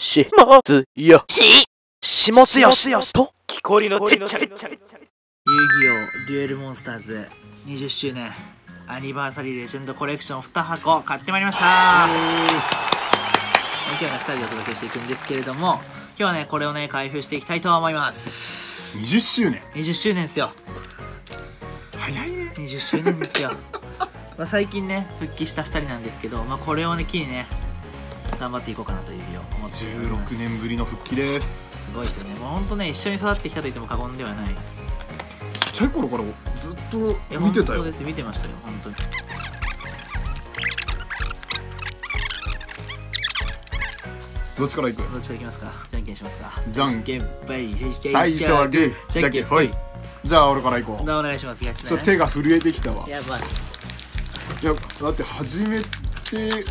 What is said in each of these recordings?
しもつよ。し。しもつよ。しと木こりのてっちゃり遊戯王デュエルモンスターズ20周年アニバーサリーレジェンドコレクション2箱買ってまいりました。今日はね2人でお届けしていくんですけれども今日はねこれをね開封していきたいと思います。20周年。20周年ですよ。早いね。20周年ですよ。まあ最近ね復帰した2人なんですけど、まあ、これをね機にね頑張っていこうかなというふうに思っております。16年ぶりの復帰です。すごいですよね。もうほんとね一緒に育ってきたと言っても過言ではない。ちっちゃい頃からずっと見てたよ。本当です見てましたよ。本当に。どっちから行く？どっちからいきますか？じゃんけんしますか。じゃん。けんぽい。最初はグーじゃんけん。ほい。じゃあ俺から行こう。お願いします。ちょっと手が震えてきたわ。いやばいやだって初めて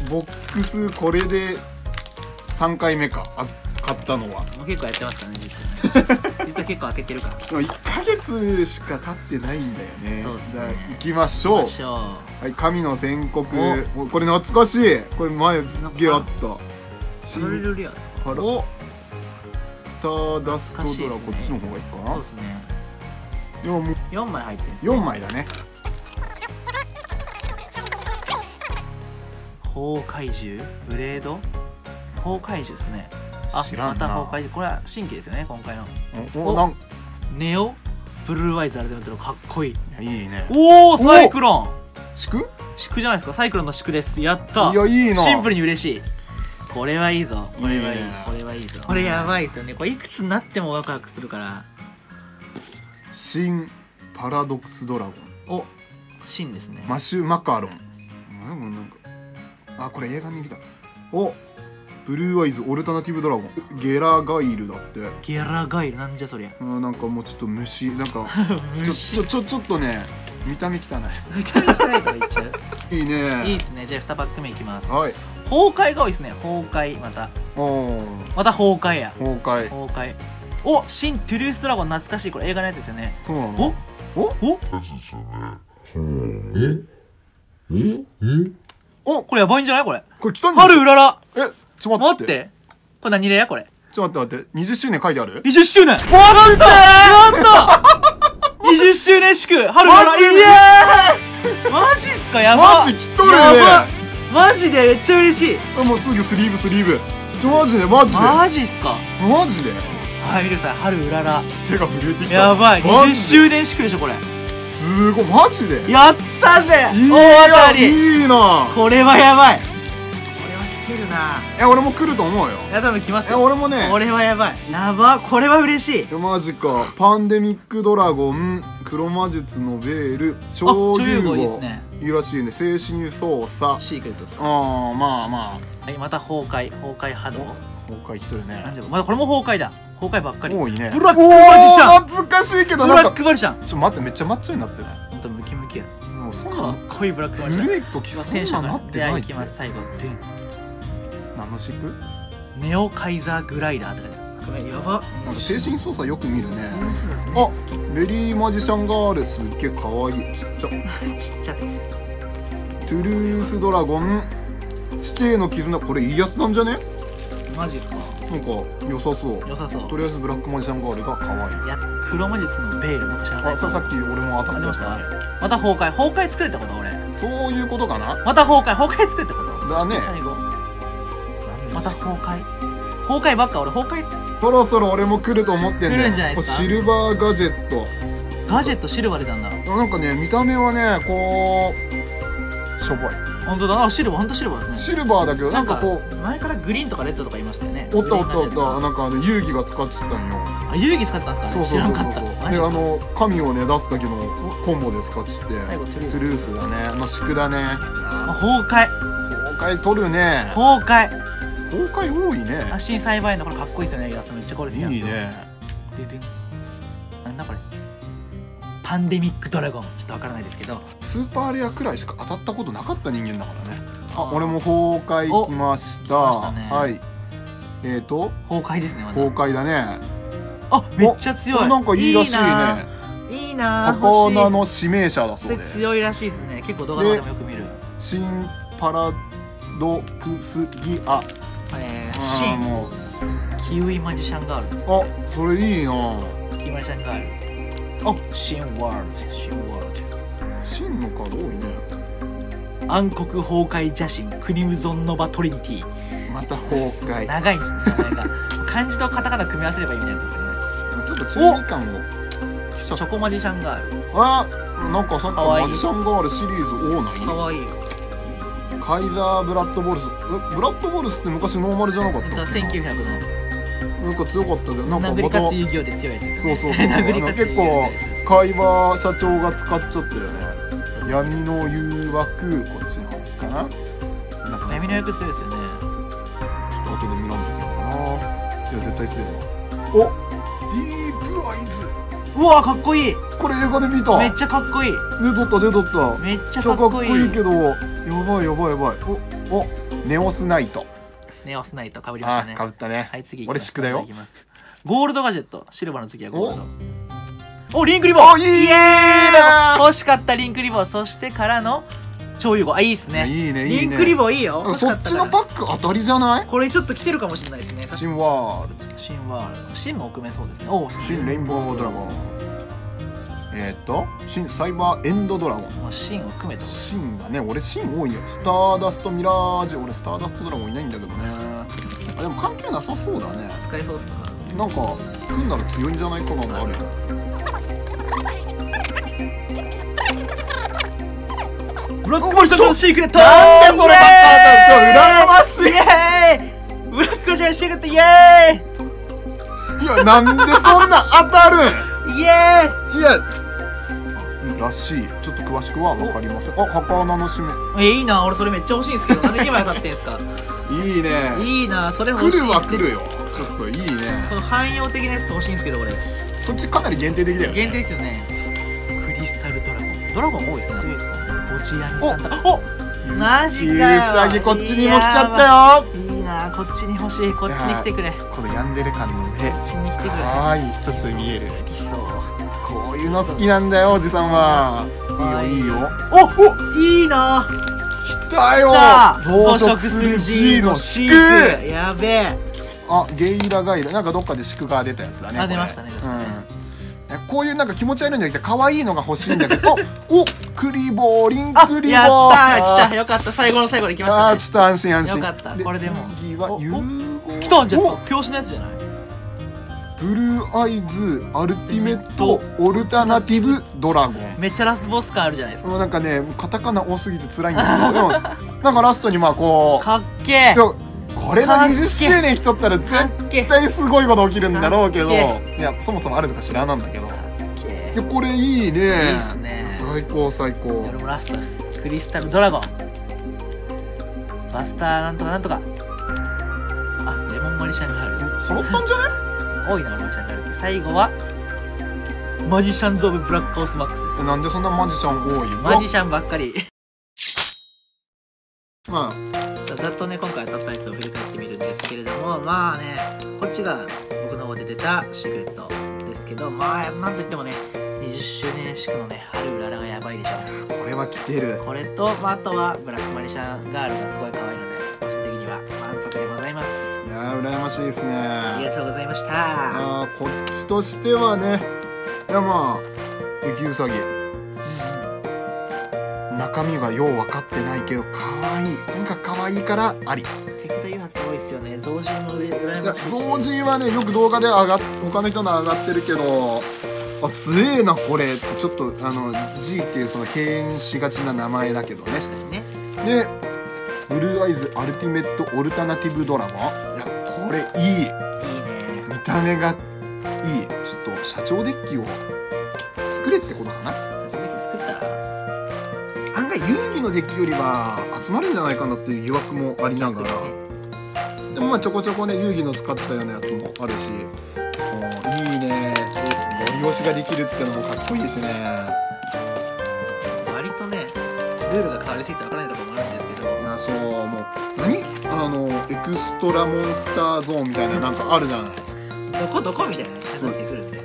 ボックスこれで3回目か。あ買ったのは。もう結構やってますからね実は。ね 実は結構開けてるから。でも1ヶ月しか経ってないんだよね。そうっすね。じゃあ行きましょう。はい神の宣告。お。これ懐かしい。これ前すっげえあった。う新パラレルリアですかおスターダストドラ、ねこっちの方がいいかそうなですねいやもう4枚入ってるん？ですね4枚だね崩壊獣？ブレード？崩壊獣ですね。あ知らんな。また崩壊獣。これは新規ですよね今回の。おなんネオブルーアイズアルティメットのかっこいい。いやいいね。おおサイクロン。敷く祝じゃないですか。サイクロンの祝です。やったいやいいな。シンプルに嬉しい。これはいいぞ。これはいいいいね。これはいいぞ。これやばいですよね。これいくつになってもワクワクするから。新パラドックスドラゴン。お新ですね。マシュマカロン。うんなんかあこれ映画に見た。おブルーアイズオルタナティブドラゴンゲラガイルだって。ゲラガイル？なんじゃそりゃ。うんなんかもうちょっと虫。なんか虫 ちょちょちょちょっとね見た目汚見た目汚いとか言っちゃう。いいいね。いいっすね。じゃあ2パック目いきます。はい。崩壊が多いですね。崩壊。また。おおまた崩壊や。崩壊。崩壊。お新トゥルースドラゴン懐かしい。これ映画のやつですよね。そうなの。おおお？これやばいんじゃない？これ。これ来たんです春うらら。えちょっと待っ待って。てこれ何レアこれ。ちょっと待って待って。20周年書いてある？20周年。わかった。やった20周年祝春うららマジイエーイ。マジっすか？やば。マジ来とるね。マジで？めっちゃ嬉しい。あもうすぐスリーブスリーブ。ちょマジで？マジで？マジっすか？マジで？はい見てください。春うらら。手が震えてきた。やばい。20マジで？周年祝でしょこれすごいマジで？やったぜいい大当たり。いいな。これはやばい。これは来てるな。え俺も来ると思うよ。いや多分来ますえよ俺もね。これはやばい。やばこれは嬉しい。いやマジか。パンデミックドラゴン黒魔術のベール超超融融合合いいですね。いいらしいね。精神操作。シークレットあーまあまはいまた崩壊崩壊波動。あ崩壊来とるね。なんでまだこれも崩壊だ。崩壊ばっかり。多いね。ブラックマジシャン。おー懐かしいけどブラックマジシャン。ちょっと待ってめっちゃマッチョになってるほんとムキムキや。もうそんなかっこいいブラックマジシャン。古い時そんテンションがななってないいきます最後ドゥン何のシック？ネオカイザーグライダーとかで。これやば。なんか精神操作よく見るね。ね。あベリーマジシャンガールすっげえかわいい。ちっちゃ。ちっちゃってトゥルースドラゴン。指定の絆これいいやつなんじゃね？マジっすか？なんか良さそう。良さそう。とりあえずブラックマジシャンガールが可愛い。いや黒魔術のベールなんか知らない？あささっき俺も当たってました？ねまた崩壊？崩壊作れたこと俺。そういうことかな？また崩壊？崩壊作れたこと？だね。最後。また崩壊？崩壊ばっか俺。崩壊？そろそろ俺も来ると思ってんだ来るよんじゃないですか？シルバーガジェット。ガジェットシルバー出たんだ。なんかね見た目はねこうしょぼい本当だ。あシルバー本当シルバーですね。シルバーだけどなんかこう。前からグリーンとかレッドとか言いましたよね。おったおったおった。なんかあの遊戯が使ってたんよトあ遊戯使ってたんですか？そうそうそうそう。であの神をね出すだけのコンボで使ってて。最後トゥルース。だね。まあ宿だね。あ崩壊。崩壊取るね。崩壊。崩壊多いね。あ新栽培のこれかっこいいですよねイラストめっちゃこれ好きなんですよ。いいね。ででなんだこれ？パンデミックドラゴン。ちょっとわからないですけど。スーパーレアくらいしか当たったことなかった人間だからね。あ俺も崩壊来ました。はい。えーと？崩壊ですね崩壊だね。あめっちゃ強い。なんかいいらしいね。いいな高菜欲の指名者だそうで強いらしいですね。結構動画でもよく見る。新パラドクスギア。えー、あシン。ーもう。キウイマジシャンガールですあそれいいな。キウイマジシャンガールおシンワールド。シンワールド。真のカード多いね。暗黒崩壊邪神クリムゾンノバトリニティ。また崩壊。長い名前が漢字とカタカナ組み合わせればいいみたいなんですね。ちょっと中二感を。チョコマジシャンガール。たあなんかさっきかわいい。のマジシャンガールシリーズ多ない？かわいい。カイザーブラッドボルス。えブラッドボルスって昔ノーマルじゃなかったっけな？1900のなんか強かったけどなんかまた遊戯王で強いですそうそうそう 結構で海馬社長が使っちゃってるよね。闇の誘惑こっちの方かな。なんか。闇の役強いですよね。ちょっと後で見らんとけようかな。いや絶対強いわおディープアイズうわかっこいい。これ映画で見た。めっちゃかっこいい。出とった出とった。めっちゃかっこいいけど。やばいやばいやばい。おおネオスナイトネオスナイトかぶりましたあねかぶったね。はい次俺宿だよいきます。ゴールドガジェット。シルバーの次はゴールド。お？リンクリボンおいいイエなーイ。欲しかったリンクリボンそしてからの超融合。あいいっすね。いいねいいね。リンクリボンいいよ。そっちのパック当たりじゃない？これちょっと来てるかもしれないですね。シンワールドシンワールド。シンも奥めそうですね。おお新レインボードラゴンえー、っと新サイバーエンドドラゴンシンを組めた新がね俺新多いよ。スターダストミラージュ。俺スターダストドラゴンいないんだけどね。あでも関係なさそうだね。使えそうっすかなんか組んだら強いんじゃないかなのあるよ。ブラックマルシャシークレット。なんでそればっかだ。ちょ羨ましいイエーイ。ブラックマルシャシークレットイエいやなんでそんな当たるーイイエーイ。いやらしい。ちょっと詳しくは分かりません。あ墓穴の締め。えいいな。俺それめっちゃ欲しいんですけどなんで今当たってんすか？いいね。いいな。それ欲来るしいんすけど。は来るよ。ちょっといいね。その汎用的なやつ欲しいんですけど俺。そっちかなり限定的だよね。限定ですよね。クリスタルドラゴン。ドラゴン多いですね。強いですか？ボチアミさんだおマジかよ。ゆうさぎこっちにも来ちゃったよ。いいなこっちに欲しい。こっちに来てくれ。ここのヤンデレ感の絵。っちに来てくれ。かわいい。ちょっと見える。好きそうこういうの好きなんだよおじさんは。いいよいいよ。おおいいな。来たよ。増殖する G の飼宿育やべえ。あゲイラガイラなんかどっかで宿が出たやつだね出ましたね出ましたね。うん。こういうなんか気持ち悪いんじゃなくて可愛いのが欲しいんだけど。おクリボーリンあクリボー。やったー来た。よかった。最後の最後で来ましたね。あーちょっと安心安心。よかった。これでも次はお融合。来たんじゃないですお。か表紙のやつじゃない？ブルーアイズアルティメットオルタナティブドラゴン。めっちゃラスボス感あるじゃないですか。もうなんかねカタカナ多すぎて辛いんだけどでも なんかラストにまあこうかっけえ。これが20周年来とったらか絶対すごいこと起きるんだろうけどいやそもそもあるのか知らなんだけど。けえ。いやこれいいね。いいっすね。最高最高。俺もラストです。クリスタルドラゴン。バスターなんとかなんとか。あレモンマリシャンがある。揃ったんじゃね？多いなマリシャンがある最後はマジシャンズ・オブ・ブラック・オス・マックスです。えなんでそんなマジシャン多いマジシャンばっかり。まざっとね今回当たったやつを振り返ってみるんですけれどもまあねこっちが僕の方で出たシークレットですけどまあなんといってもね20周年祝のね春うららがやばいでしょあこれは来てる。これと、まあ、あとはブラックマリシャンガールがすごい可愛いので個人的には満足でございますー羨ましいですね。ありがとうございました。あーこっちとしてはねいやまあ雪うさぎ中身がよう分かってないけど可愛い。とにかく可愛いからあり。手札誘発多いっすよね。増人はねよく動画で上がっ他の人の上がってるけどあ強えなこれ。ちょっとあの G っていうその敬遠しがちな名前だけどね。確かにね。でブルーアイズアルティメットオルタナティブドラゴンいやこれいい。いいね。見た目がいい。ちょっと社長デッキを作れってことかな？その時作ったら。案外遊戯のデッキよりは集まるんじゃないかなっていう疑惑もありながら。でもまあちょこちょこね遊戯の使ったようなやつもあるし。もういいね。いいっすね利用しができるってのもかっこいいしね。割とねルールが変わりすぎてわからないところもあるんですけど。いやそうもう何あのエクストラモンスターゾーンみたいななんかあるじゃないどこどこみたいな感じになってくるんで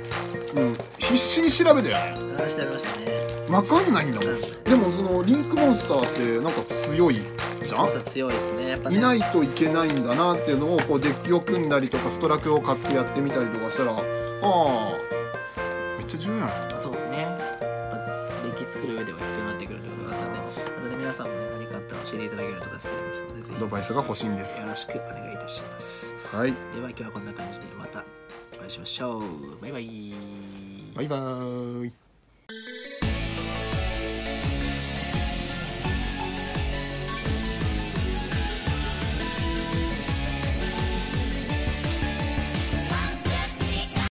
もう必死に調べたよね。ああ調べましたね。分かんないんだもん。でもそのリンクモンスターってなんか強いじゃん？強いですね。やっぱね。いないといけないんだなっていうのをこうデッキを組んだりとかストラクを買ってやってみたりとかしたらああめっちゃ重要やん。そうですね。やっぱデッキ作る上では必要になってくるということだったのでまたね皆さんもねったら教えていただけると助かりますのでぜひアドバイスが欲しいんです。よろしくお願いいたします。はい。では今日はこんな感じでまたお会いしましょう。バイバイ。バイバーイ